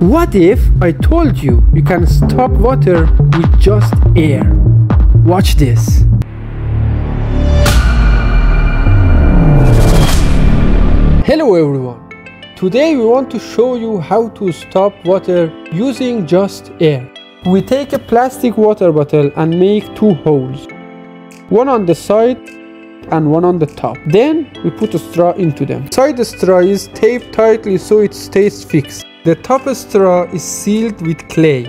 What if I told you you can stop water with just air? Watch this. Hello everyone. Today we want to show you how to stop water using just air. We take a plastic water bottle and make two holes. One on the side and one on the top. Then we put a straw into them. Side straw is taped tightly so it stays fixed. The top straw is sealed with clay.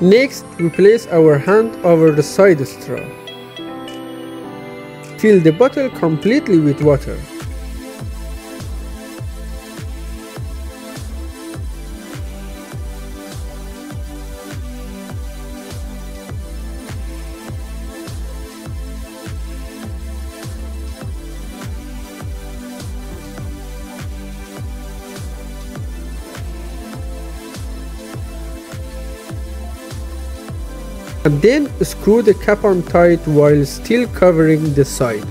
Next, we place our hand over the side straw. Fill the bottle completely with water. And then screw the cap on tight while still covering the side.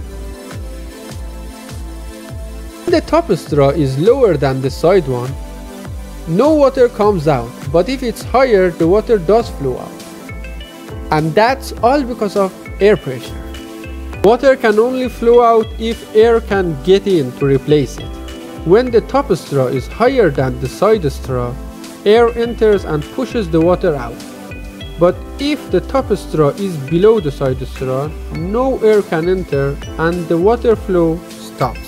The top straw is lower than the side one. No water comes out, but if it's higher, the water does flow out. And that's all because of air pressure. Water can only flow out if air can get in to replace it. When the top straw is higher than the side straw, air enters and pushes the water out. But if the top straw is below the side straw, no air can enter and the water flow stops.